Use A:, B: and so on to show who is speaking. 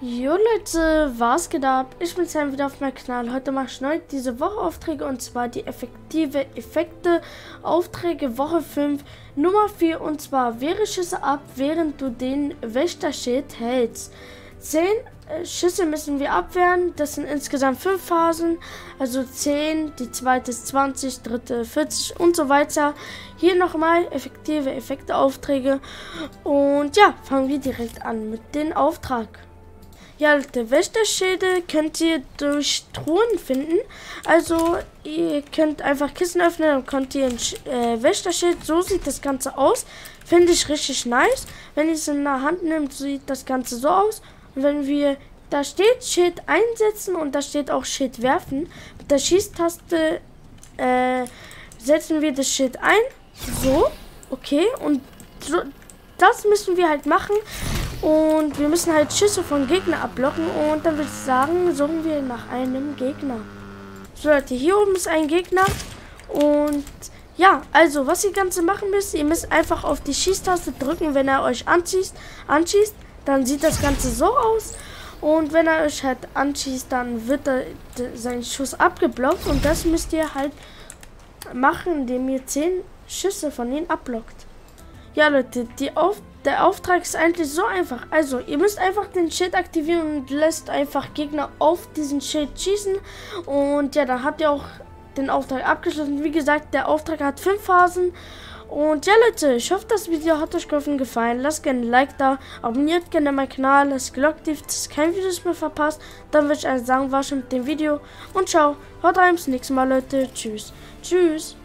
A: Jo Leute, was geht ab? Ich bin Sam wieder auf meinem Kanal. Heute mache ich neu diese Woche Aufträge und zwar die effektive Effekte Aufträge Woche 5 Nummer 4 und zwar wehre Schüsse ab, während du den Wächter-Shit hältst. 10 äh, Schüsse müssen wir abwehren, das sind insgesamt 5 Phasen, also 10, die zweite ist 20, dritte 40 und so weiter. Hier nochmal effektive Effekte Aufträge und ja, fangen wir direkt an mit dem Auftrag. Ja, Leute, Wächterschilde könnt ihr durch Truhen finden. Also, ihr könnt einfach Kissen öffnen und könnt ihr ein äh, Wächterschild. So sieht das Ganze aus. Finde ich richtig nice. Wenn ihr es in der Hand nimmt, sieht das Ganze so aus. Und wenn wir, da steht Schild einsetzen und da steht auch Schild werfen. Mit der Schießtaste äh, setzen wir das Schild ein. So, okay. Und so, das müssen wir halt machen. Und wir müssen halt Schüsse von Gegner abblocken. Und dann würde ich sagen, suchen wir nach einem Gegner. So Leute, hier oben ist ein Gegner. Und ja, also was ihr Ganze machen müsst, ihr müsst einfach auf die Schießtaste drücken, wenn er euch anschießt. anschießt dann sieht das Ganze so aus. Und wenn er euch halt anschießt, dann wird er, sein Schuss abgeblockt. Und das müsst ihr halt machen, indem ihr 10 Schüsse von ihnen abblockt. Ja, Leute, Auf der Auftrag ist eigentlich so einfach. Also, ihr müsst einfach den Schild aktivieren und lässt einfach Gegner auf diesen Schild schießen. Und ja, dann habt ihr auch den Auftrag abgeschlossen. Wie gesagt, der Auftrag hat fünf Phasen. Und ja, Leute, ich hoffe, das Video hat euch gefallen. Lasst gerne ein Like da, abonniert gerne meinen Kanal, lasst Glocke, dass kein Video mehr verpasst. Dann würde ich einfach sagen, war schon mit dem Video. Und ciao, haut rein, bis nächstes Mal, Leute. Tschüss. Tschüss.